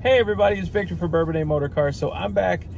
Hey everybody, it's Victor for Bourbonnais Motor Cars. So I'm back.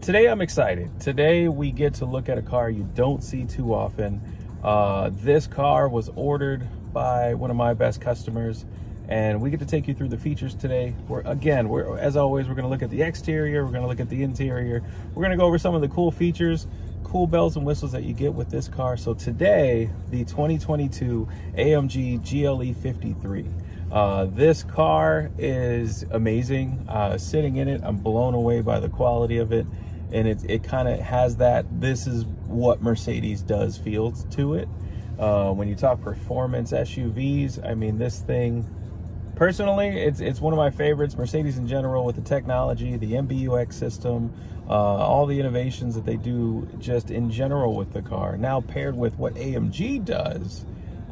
Today I'm excited. Today we get to look at a car you don't see too often. Uh, this car was ordered by one of my best customers and we get to take you through the features today. We're again, we're as always, we're gonna look at the exterior, we're gonna look at the interior, we're gonna go over some of the cool features, cool bells and whistles that you get with this car. So today, the 2022 AMG GLE 53. Uh, this car is amazing. Uh, sitting in it, I'm blown away by the quality of it. And it, it kind of has that, this is what Mercedes does feel to it. Uh, when you talk performance SUVs, I mean, this thing personally, it's it's one of my favorites. Mercedes in general, with the technology, the MBUX system, uh, all the innovations that they do, just in general with the car. Now paired with what AMG does,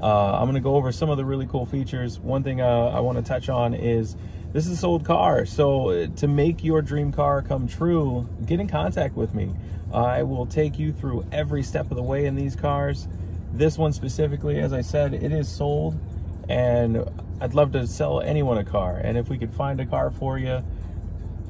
uh, I'm going to go over some of the really cool features. One thing uh, I want to touch on is this is a sold car, so uh, to make your dream car come true, get in contact with me. I will take you through every step of the way in these cars. This one specifically, as I said, it is sold and I'd love to sell anyone a car. And if we could find a car for you,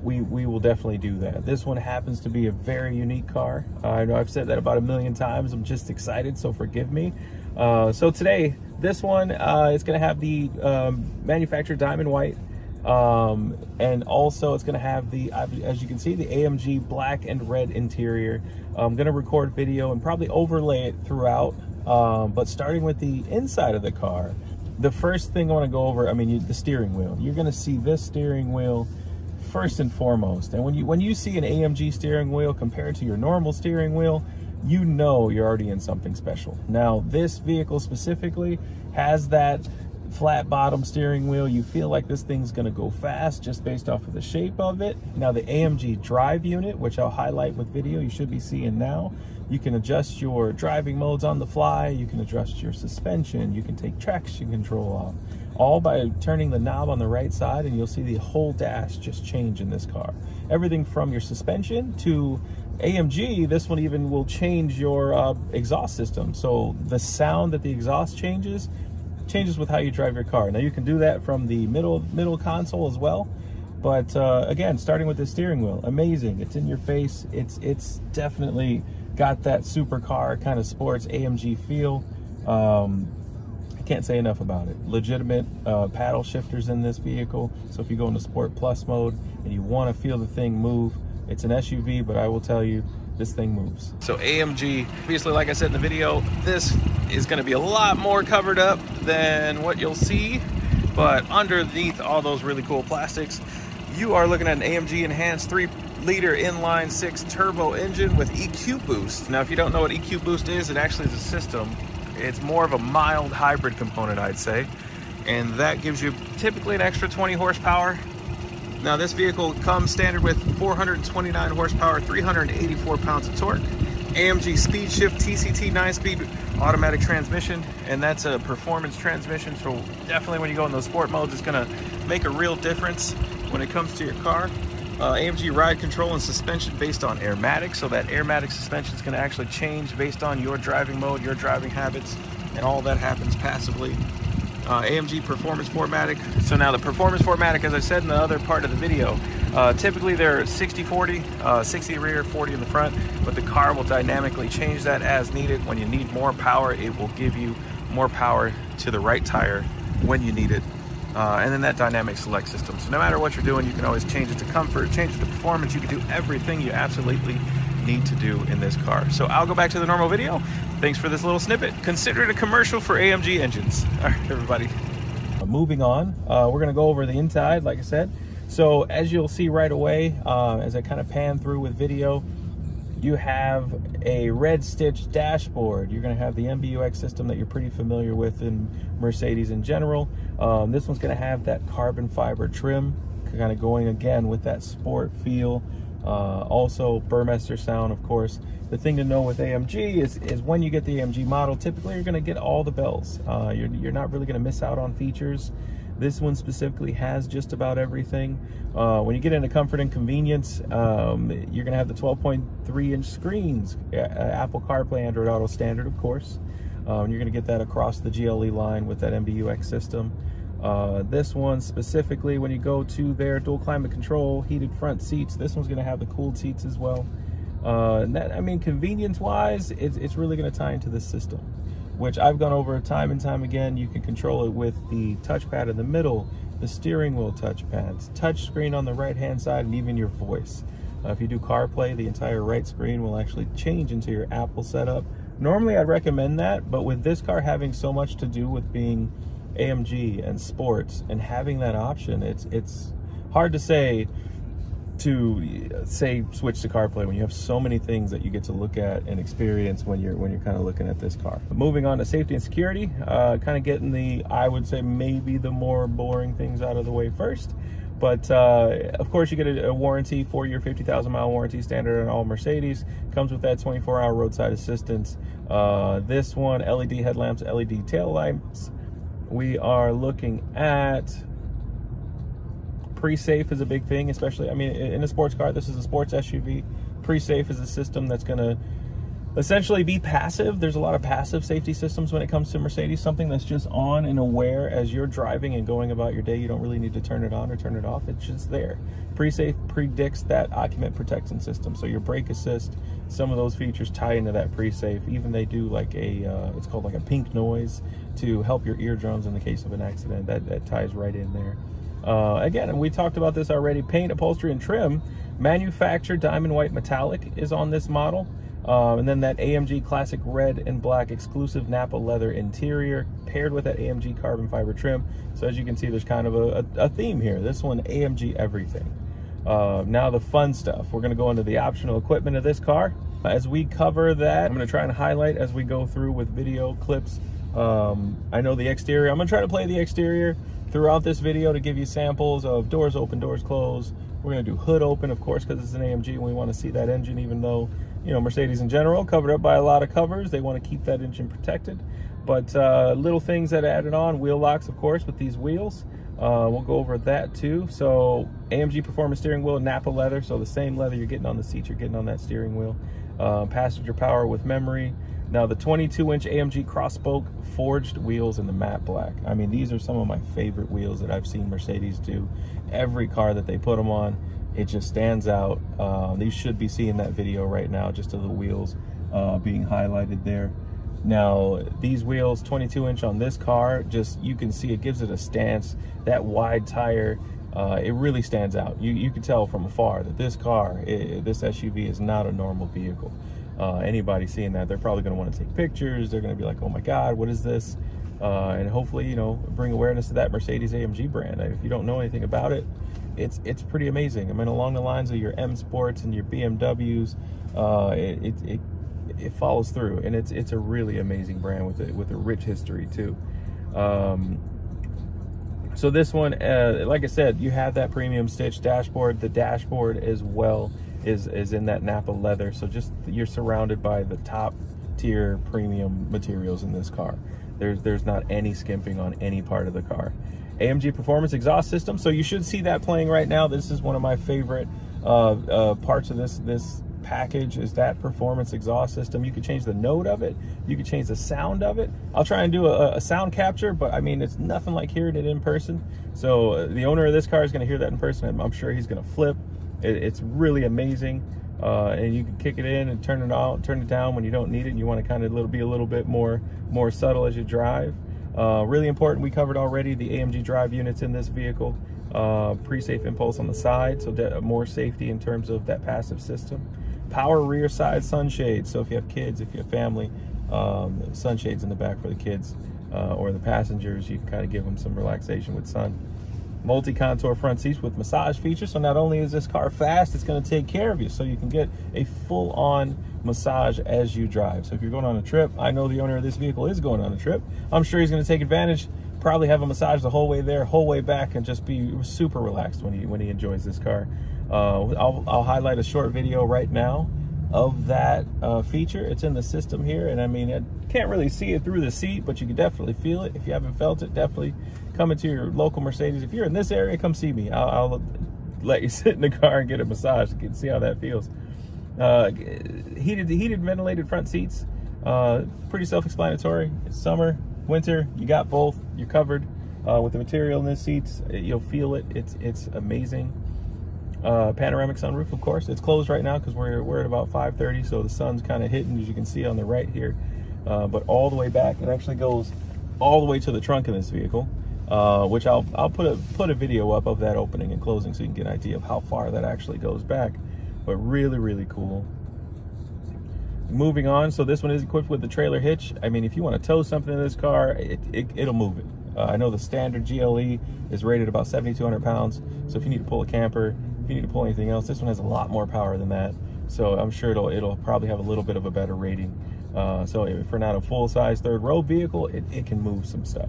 we, we will definitely do that. This one happens to be a very unique car. I know I've said that about a million times. I'm just excited, so forgive me. Uh, so today, this one uh, is going to have the um, manufactured diamond white. Um, and also it's going to have the, as you can see, the AMG black and red interior. I'm going to record video and probably overlay it throughout. Um, but starting with the inside of the car, the first thing I want to go over, I mean, you, the steering wheel. You're going to see this steering wheel first and foremost. And when you when you see an AMG steering wheel compared to your normal steering wheel, you know you're already in something special. Now, this vehicle specifically has that flat bottom steering wheel. You feel like this thing's gonna go fast just based off of the shape of it. Now the AMG drive unit, which I'll highlight with video, you should be seeing now. You can adjust your driving modes on the fly. You can adjust your suspension. You can take traction control off. All by turning the knob on the right side and you'll see the whole dash just change in this car. Everything from your suspension to AMG, this one even will change your uh, exhaust system. So the sound that the exhaust changes changes with how you drive your car. Now you can do that from the middle middle console as well. But uh, again, starting with the steering wheel, amazing. It's in your face. It's it's definitely got that supercar kind of sports AMG feel. Um, I can't say enough about it. Legitimate uh, paddle shifters in this vehicle. So if you go into Sport Plus mode and you want to feel the thing move, it's an SUV, but I will tell you, this thing moves. So AMG, obviously, like I said in the video, this is gonna be a lot more covered up than what you'll see, but underneath all those really cool plastics, you are looking at an AMG enhanced three liter inline six turbo engine with EQ boost. Now, if you don't know what EQ boost is, it actually is a system. It's more of a mild hybrid component, I'd say. And that gives you typically an extra 20 horsepower now this vehicle comes standard with 429 horsepower, 384 pounds of torque, AMG Speed Shift TCT 9-speed automatic transmission, and that's a performance transmission, so definitely when you go in those sport modes, it's gonna make a real difference when it comes to your car. Uh, AMG ride control and suspension based on Airmatic, so that Airmatic suspension is gonna actually change based on your driving mode, your driving habits, and all that happens passively uh, AMG Performance 4MATIC. So now the Performance 4MATIC, as I said in the other part of the video, uh, typically they're 60-40, uh, 60 rear, 40 in the front, but the car will dynamically change that as needed. When you need more power, it will give you more power to the right tire when you need it. Uh, and then that dynamic select system. So no matter what you're doing, you can always change it to comfort, change it to performance. You can do everything you absolutely need to do in this car. So I'll go back to the normal video. Thanks for this little snippet. Consider it a commercial for AMG engines. All right, everybody. Moving on, uh, we're gonna go over the inside, like I said. So as you'll see right away, uh, as I kind of pan through with video, you have a red stitch dashboard. You're gonna have the MBUX system that you're pretty familiar with in Mercedes in general. Um, this one's gonna have that carbon fiber trim, kind of going again with that sport feel. Uh, also, Burmester sound, of course. The thing to know with AMG is, is when you get the AMG model, typically you're going to get all the bells. Uh, you're, you're not really going to miss out on features. This one specifically has just about everything. Uh, when you get into comfort and convenience, um, you're going to have the 12.3 inch screens, Apple CarPlay, Android Auto standard, of course. Um, you're going to get that across the GLE line with that MBUX system. Uh, this one specifically, when you go to their dual climate control, heated front seats, this one's gonna have the cooled seats as well. Uh, and that, I mean, convenience-wise, it's, it's really gonna tie into the system, which I've gone over time and time again. You can control it with the touchpad in the middle, the steering wheel touchpads, touch screen on the right-hand side, and even your voice. Uh, if you do CarPlay, the entire right screen will actually change into your Apple setup. Normally, I'd recommend that, but with this car having so much to do with being AMG and sports and having that option, it's it's hard to say to say switch to CarPlay when you have so many things that you get to look at and experience when you're when you're kind of looking at this car. But moving on to safety and security, uh, kind of getting the I would say maybe the more boring things out of the way first. But uh, of course, you get a, a warranty, four-year, 50,000 mile warranty standard on all Mercedes. Comes with that 24-hour roadside assistance. Uh, this one, LED headlamps, LED tail lights, we are looking at pre-safe is a big thing, especially, I mean, in a sports car, this is a sports SUV. Pre-safe is a system that's going to essentially be passive. There's a lot of passive safety systems when it comes to Mercedes, something that's just on and aware as you're driving and going about your day. You don't really need to turn it on or turn it off. It's just there. Pre-safe predicts that occupant protection system. So your brake assist, some of those features tie into that pre-safe. Even they do like a, uh, it's called like a pink noise to help your eardrums in the case of an accident. That, that ties right in there. Uh, again, and we talked about this already, paint, upholstery, and trim. Manufactured diamond white metallic is on this model. Um, and then that AMG classic red and black exclusive Nappa leather interior paired with that AMG carbon fiber trim. So as you can see, there's kind of a, a, a theme here. This one, AMG everything. Uh, now the fun stuff. We're gonna go into the optional equipment of this car. As we cover that, I'm gonna try and highlight as we go through with video clips. Um, I know the exterior. I'm gonna try to play the exterior throughout this video to give you samples of doors open, doors closed. We're gonna do hood open, of course, because it's an AMG and we wanna see that engine, even though you know, Mercedes in general, covered up by a lot of covers. They want to keep that engine protected. But uh, little things that added on, wheel locks, of course, with these wheels. Uh, we'll go over that too. So AMG Performance Steering Wheel, Nappa leather. So the same leather you're getting on the seat, you're getting on that steering wheel. Uh, passenger power with memory. Now the 22 inch AMG cross spoke forged wheels in the matte black. I mean, these are some of my favorite wheels that I've seen Mercedes do. Every car that they put them on, it just stands out. Uh, you should be seeing that video right now, just of the wheels uh, being highlighted there. Now, these wheels, 22 inch on this car, just you can see it gives it a stance. That wide tire, uh, it really stands out. You, you can tell from afar that this car, it, this SUV is not a normal vehicle. Uh, anybody seeing that, they're probably gonna wanna take pictures. They're gonna be like, oh my God, what is this? Uh, and hopefully, you know, bring awareness to that Mercedes AMG brand. If you don't know anything about it, it's it's pretty amazing. I mean, along the lines of your M Sports and your BMWs, uh, it, it, it it follows through, and it's it's a really amazing brand with a, with a rich history too. Um, so this one, uh, like I said, you have that premium stitch dashboard. The dashboard as well is is in that Nappa leather. So just you're surrounded by the top tier premium materials in this car. There's there's not any skimping on any part of the car. AMG Performance exhaust system. So you should see that playing right now. This is one of my favorite uh, uh, parts of this this package is that performance exhaust system. You can change the note of it. You can change the sound of it. I'll try and do a, a sound capture, but I mean, it's nothing like hearing it in person. So uh, the owner of this car is going to hear that in person. And I'm sure he's going to flip. It, it's really amazing. Uh, and you can kick it in and turn it out, turn it down when you don't need it. And you want to kind of little, be a little bit more, more subtle as you drive. Uh, really important, we covered already the AMG drive units in this vehicle. Uh, pre-safe impulse on the side, so more safety in terms of that passive system. Power rear side sunshades, so if you have kids, if you have family, um, sunshades in the back for the kids uh, or the passengers, you can kind of give them some relaxation with sun multi-contour front seats with massage features. So not only is this car fast, it's gonna take care of you. So you can get a full-on massage as you drive. So if you're going on a trip, I know the owner of this vehicle is going on a trip. I'm sure he's gonna take advantage, probably have a massage the whole way there, whole way back, and just be super relaxed when he, when he enjoys this car. Uh, I'll, I'll highlight a short video right now of that uh, feature. It's in the system here, and I mean, I can't really see it through the seat, but you can definitely feel it. If you haven't felt it, definitely come into your local Mercedes. If you're in this area, come see me. I'll, I'll let you sit in the car and get a massage and see how that feels. Uh, heated, heated, ventilated front seats. Uh, pretty self-explanatory. It's summer, winter. You got both. You're covered. uh, with the material in the seats. You'll feel it. It's it's amazing. Uh, panoramic sunroof, of course. It's closed right now because we're, we're at about 5.30, so the sun's kind of hitting, as you can see on the right here. Uh, but all the way back, it actually goes all the way to the trunk of this vehicle, uh, which I'll, I'll put, a, put a video up of that opening and closing so you can get an idea of how far that actually goes back. But really, really cool. Moving on, so this one is equipped with the trailer hitch. I mean, if you want to tow something in this car, it, it, will move it. Uh, I know the standard GLE is rated about 7,200 pounds, so if you need to pull a camper, you need to pull anything else, this one has a lot more power than that. So I'm sure it'll it'll probably have a little bit of a better rating. Uh, so if for not a full-size third row vehicle, it, it can move some stuff.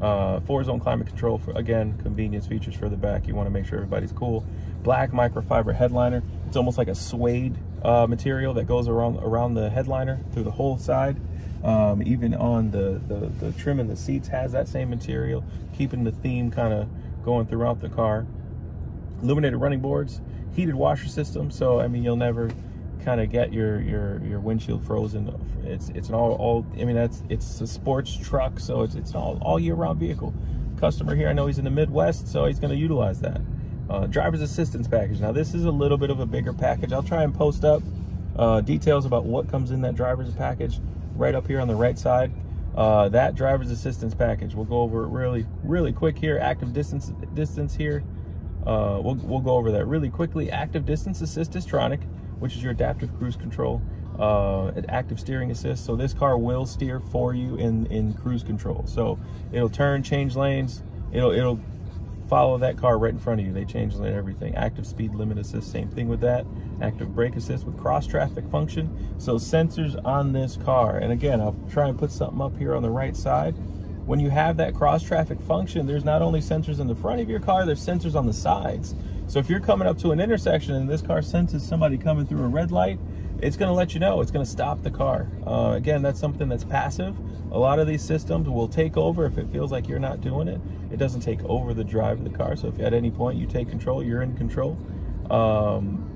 Uh, four-zone climate control, for, again, convenience features for the back. You want to make sure everybody's cool. Black microfiber headliner. It's almost like a suede uh, material that goes around around the headliner through the whole side. Um, even on the, the, the trim in the seats has that same material, keeping the theme kind of going throughout the car illuminated running boards, heated washer system. So I mean, you'll never kind of get your your your windshield frozen. It's it's an all all. I mean, that's it's a sports truck, so it's it's an all all year round vehicle. Customer here, I know he's in the Midwest, so he's going to utilize that. Uh, driver's assistance package. Now this is a little bit of a bigger package. I'll try and post up uh, details about what comes in that driver's package right up here on the right side. Uh, that driver's assistance package. We'll go over it really, really quick here. Active distance distance here. Uh, we'll, we'll go over that really quickly. Active distance assist Distronic, which is your adaptive cruise control, uh, active steering assist. So this car will steer for you in, in cruise control. So it'll turn, change lanes. It'll, it'll follow that car right in front of you. They change lane everything. Active speed limit assist, same thing with that. Active brake assist with cross traffic function. So sensors on this car. And again, I'll try and put something up here on the right side when you have that cross traffic function, there's not only sensors in the front of your car, there's sensors on the sides. So if you're coming up to an intersection and this car senses somebody coming through a red light, it's going to let you know. It's going to stop the car. Uh, again, that's something that's passive. A lot of these systems will take over if it feels like you're not doing it. It doesn't take over the drive of the car. So if at any point you take control, you're in control. Um,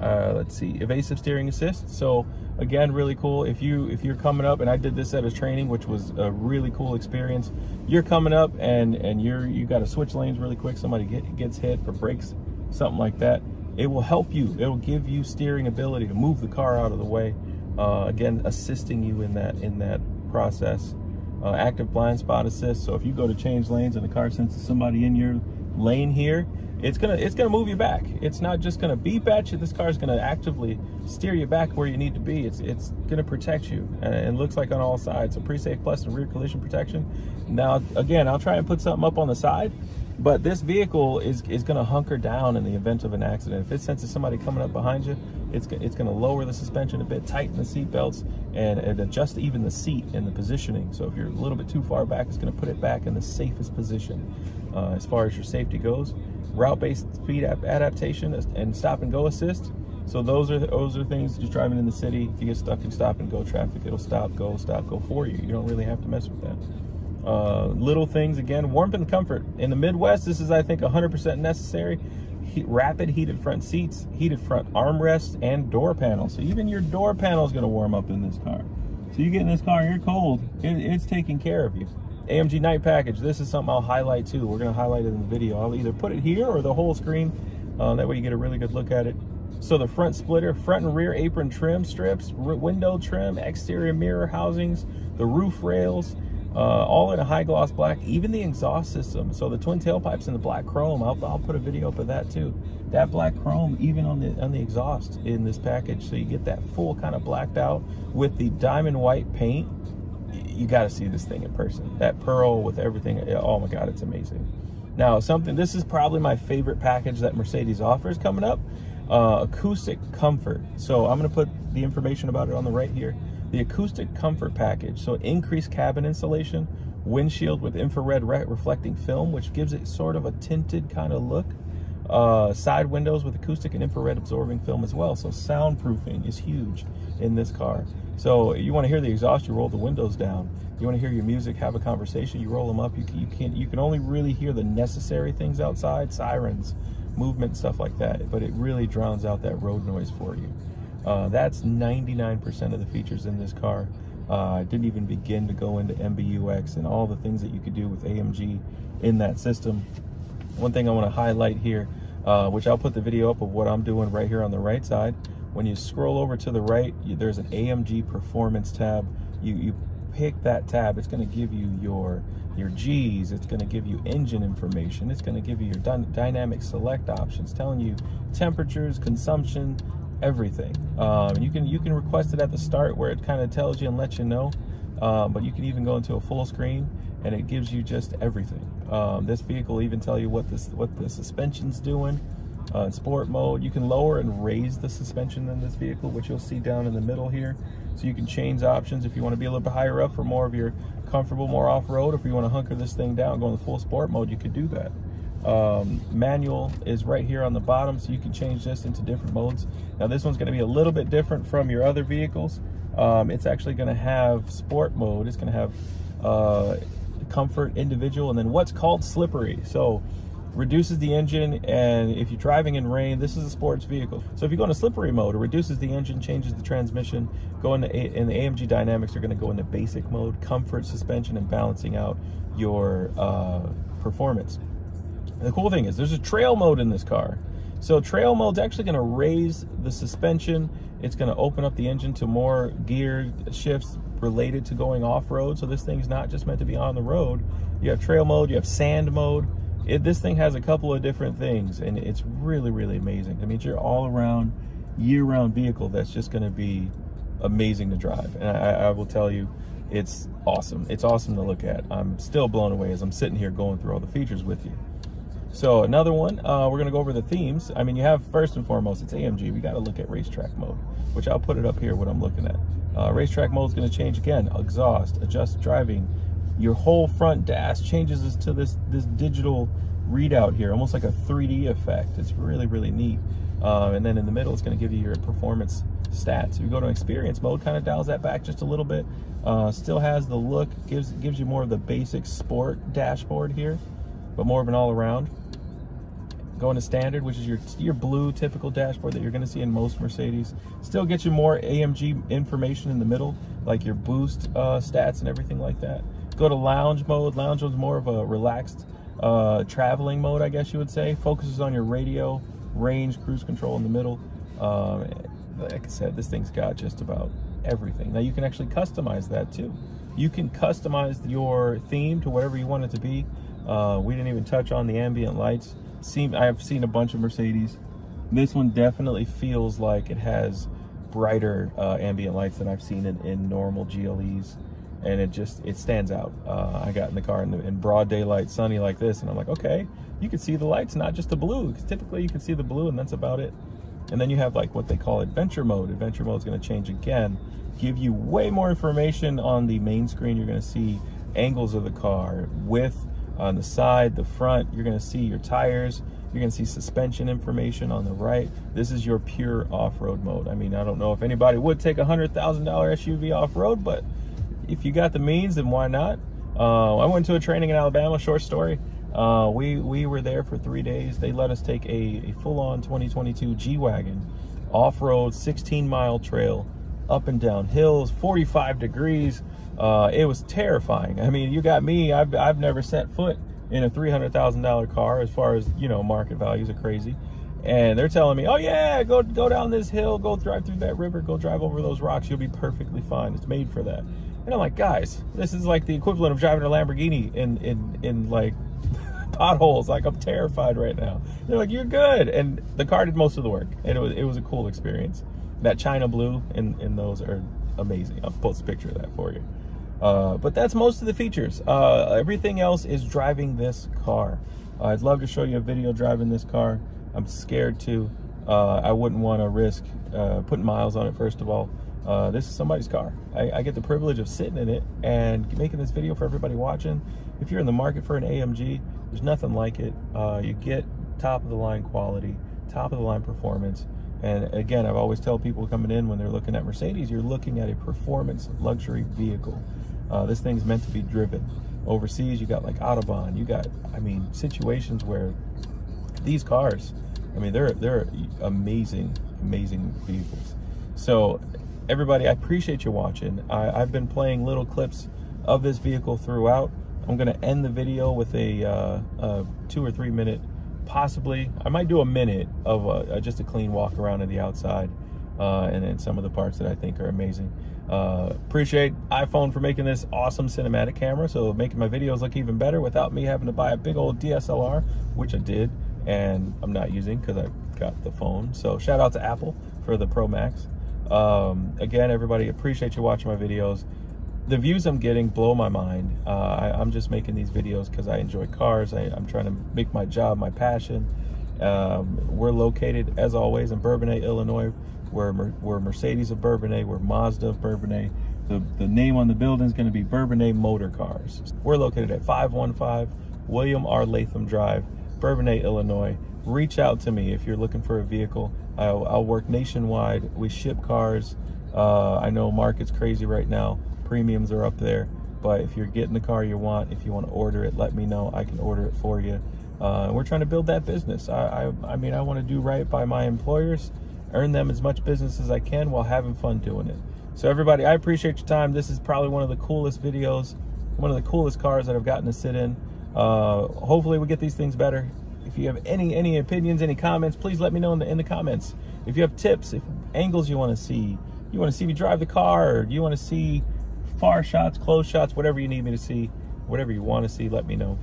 uh, let's see, evasive steering assist. So again, really cool. If you if you're coming up, and I did this at a training, which was a really cool experience. You're coming up and and you're you got to switch lanes really quick. Somebody get, gets hit or breaks something like that. It will help you. It'll give you steering ability to move the car out of the way. Uh, again, assisting you in that in that process. Uh, active blind spot assist. So if you go to change lanes and the car senses somebody in your lane here, it's gonna it's gonna move you back. It's not just gonna beep at you. This car is gonna actively steer you back where you need to be. It's it's gonna protect you, and it looks like on all sides. So pre-safe plus and rear collision protection. Now again, I'll try and put something up on the side, but this vehicle is is gonna hunker down in the event of an accident. If it senses somebody coming up behind you, it's it's gonna lower the suspension a bit, tighten the seat belts, and, and adjust even the seat and the positioning. So if you're a little bit too far back, it's gonna put it back in the safest position uh, as far as your safety goes route-based speed adaptation and stop and go assist. So those are those are things just driving in the city. If you get stuck in stop and go traffic, it'll stop, go, stop, go for you. You don't really have to mess with that. Uh, little things again, warmth and comfort. In the Midwest, this is I think 100% necessary. Rapid heated front seats, heated front armrests, and door panels. So even your door panel is going to warm up in this car. So you get in this car and you're cold, it, it's taking care of you. AMG night package. This is something I'll highlight too. We're going to highlight it in the video. I'll either put it here or the whole screen. Uh, that way you get a really good look at it. So the front splitter, front and rear apron trim strips, window trim, exterior mirror housings, the roof rails, uh, all in a high gloss black, even the exhaust system. So the twin tailpipes in the black chrome, I'll, I'll put a video up of that too. That black chrome, even on the on the exhaust in this package. So you get that full kind of blacked out with the diamond white paint you got to see this thing in person. That pearl with everything. Oh my God, it's amazing. Now, something, this is probably my favorite package that Mercedes offers coming up. Uh, acoustic comfort. So I'm going to put the information about it on the right here. The acoustic comfort package. So increased cabin insulation, windshield with infrared re reflecting film, which gives it sort of a tinted kind of look. Uh, side windows with acoustic and infrared absorbing film as well. So soundproofing is huge in this car. So you want to hear the exhaust, you roll the windows down. You want to hear your music, have a conversation, you roll them up. You, you can you can only really hear the necessary things outside, sirens, movement, stuff like that. But it really drowns out that road noise for you. Uh, that's 99% of the features in this car. Uh, I didn't even begin to go into MBUX and all the things that you could do with AMG in that system. One thing I want to highlight here, uh, which I'll put the video up of what I'm doing right here on the right side. When you scroll over to the right, you, there's an AMG Performance tab. You, you pick that tab, it's going to give you your your G's, it's going to give you engine information, it's going to give you your dy dynamic select options, telling you temperatures, consumption, everything. Um, you can you can request it at the start where it kind of tells you and lets you know, um, but you can even go into a full screen and it gives you just everything. Um, this vehicle even tell you what this what the suspension's doing. Uh, sport mode, you can lower and raise the suspension in this vehicle, which you'll see down in the middle here. So you can change options if you want to be a little bit higher up for more of your comfortable, more off-road. If you want to hunker this thing down, go in the full sport mode, you could do that. Um, manual is right here on the bottom, so you can change this into different modes. Now this one's going to be a little bit different from your other vehicles. Um, it's actually going to have sport mode. It's going to have uh, comfort, individual, and then what's called slippery. So reduces the engine, and if you're driving in rain, this is a sports vehicle. So if you go into slippery mode, it reduces the engine, changes the transmission. Go into in the AMG Dynamics, you're going to go into basic mode, comfort, suspension, and balancing out your uh, performance. And the cool thing is there's a trail mode in this car. So trail mode's actually gonna raise the suspension. It's gonna open up the engine to more gear shifts related to going off-road. So this thing's not just meant to be on the road. You have trail mode, you have sand mode. It, this thing has a couple of different things and it's really, really amazing. I mean, it's your all around, year round vehicle that's just gonna be amazing to drive. And I, I will tell you, it's awesome. It's awesome to look at. I'm still blown away as I'm sitting here going through all the features with you. So another one, uh, we're gonna go over the themes. I mean, you have first and foremost, it's AMG. We gotta look at racetrack mode, which I'll put it up here what I'm looking at. Uh, racetrack mode is gonna change again. Exhaust, adjust driving. Your whole front dash changes to this, this digital readout here, almost like a 3D effect. It's really, really neat. Uh, and then in the middle, it's gonna give you your performance stats. If you go to experience mode, kind of dials that back just a little bit. Uh, still has the look, gives gives you more of the basic sport dashboard here, but more of an all around going to standard, which is your your blue typical dashboard that you're going to see in most Mercedes. Still gets you more AMG information in the middle, like your boost uh, stats and everything like that. Go to lounge mode. Lounge mode is more of a relaxed uh, traveling mode, I guess you would say. Focuses on your radio, range, cruise control in the middle. Um, like I said, this thing's got just about everything. Now you can actually customize that too. You can customize your theme to whatever you want it to be. Uh, we didn't even touch on the ambient lights seen I've seen a bunch of Mercedes. This one definitely feels like it has brighter uh, ambient lights than I've seen in, in, normal GLEs, and it just it stands out. Uh, I got in the car in, the, in, broad daylight, sunny like this, and I'm like, okay, you can see the lights, not just the blue. Because typically you can see the blue, and that's about it. And then you have like what they call adventure mode. Adventure mode is going to change again, give you way more information on the main screen. You're going to see angles of the car, width, on the side, the front, you're gonna see your tires, you're gonna see suspension information on the right. This is your pure off-road mode. I mean, I don't know if anybody would take a $100,000 SUV off-road, but if you got the means, then why not? Uh, I went to a training in Alabama, short story. Uh, we, we were there for three days. They let us take a, a full-on 2022 G-Wagon, off-road, 16-mile trail, up and down hills, 45 degrees, uh, it was terrifying. I mean, you got me. I've I've never set foot in a three hundred thousand dollar car. As far as you know, market values are crazy, and they're telling me, "Oh yeah, go go down this hill, go drive through that river, go drive over those rocks. You'll be perfectly fine. It's made for that." And I'm like, guys, this is like the equivalent of driving a Lamborghini in in in like potholes. Like I'm terrified right now. They're like, "You're good," and the car did most of the work, and it was it was a cool experience. That China blue and in those are amazing. I'll post a picture of that for you. Uh, but that's most of the features. Uh, everything else is driving this car. Uh, I'd love to show you a video driving this car. I'm scared to. Uh, I wouldn't want to risk uh, putting miles on it, first of all. This is somebody's car. I, I, get the privilege of sitting in it and making this video for everybody watching. If you're in the market for an AMG, there's nothing like it. you get top of the line quality, top of the line performance. And again, I've always tell people coming in when they're looking at Mercedes, you're looking at a performance luxury vehicle. Uh, this thing's meant to be driven. Overseas, you got like Autobahn. You got, I mean, situations where these cars, I mean, they're they're amazing, amazing vehicles. So everybody, I appreciate you watching. I, have been playing little clips of this vehicle throughout. I'm going to end the video with a, uh, a, two or three minute, possibly, I might do a minute of a, just a clean walk around of the outside uh, and then some of the parts that I think are amazing. Uh, appreciate iPhone for making this awesome cinematic camera, so making my videos look even better without me having to buy a big old DSLR, which I did, and I'm not using because I got the phone. So shout out to Apple for the Pro Max. Um, again, everybody, appreciate you watching my videos. The views I'm getting blow my mind. Uh, I, am just making these videos because I enjoy cars. I, am trying to make my job my passion. Um, we're located, as always, in Bourbonnais, Illinois. We're, we're Mercedes of Bourbonnais. We're Mazda of Bourbonnais. The, the name on the building is going to be Bourbonnais Motor Cars. We're located at 515 William R. Latham Drive, Bourbonnais, Illinois. Reach out to me if you're looking for a vehicle. I'll, I'll work nationwide. We ship cars. Uh, I know market's crazy right now. Premiums are up there. But if you're getting the car you want, if you want to order it, let me know. I can order it for you. Uh, we're trying to build that business. I, I, I mean, I want to do right by my employers, earn them as much business as I can while having fun doing it. So everybody, I appreciate your time. This is probably one of the coolest videos, one of the coolest cars that I've gotten to sit in. Uh, hopefully we get these things better. If you have any any opinions, any comments, please let me know in the in the comments. If you have tips, if angles you want to see, you want to see me drive the car, or you want to see far shots, close shots, whatever you need me to see, whatever you want to see, let me know.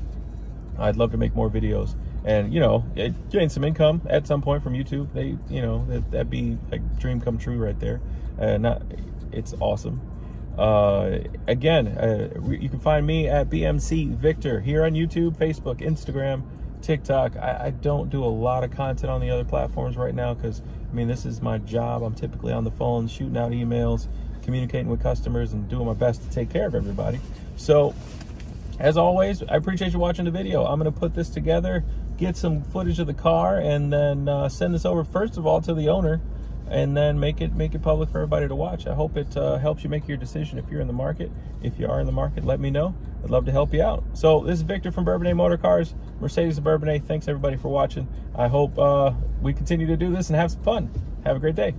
I'd love to make more videos and you know gain some income at some point from YouTube. They, you know, that, would be like dream come true right there. Uh, not, it's awesome. Uh, again, uh, you can find me at BMC Victor here on YouTube, Facebook, Instagram, TikTok. I, I, don't do a lot of content on the other platforms right now because I mean this is my job. I'm typically on the phone shooting out emails, communicating with customers, and doing my best to take care of everybody. So as always, I appreciate you watching the video. I'm going to put this together, get some footage of the car, and then uh, send this over first of all to the owner, and then make it make it public for everybody to watch. I hope it uh, helps you make your decision if you're in the market. If you are in the market, let me know. I'd love to help you out. So this is Victor from Bourbonnais Motor Cars, Mercedes of Bourbonnais. Thanks everybody for watching. I hope uh, we continue to do this and have some fun. Have a great day.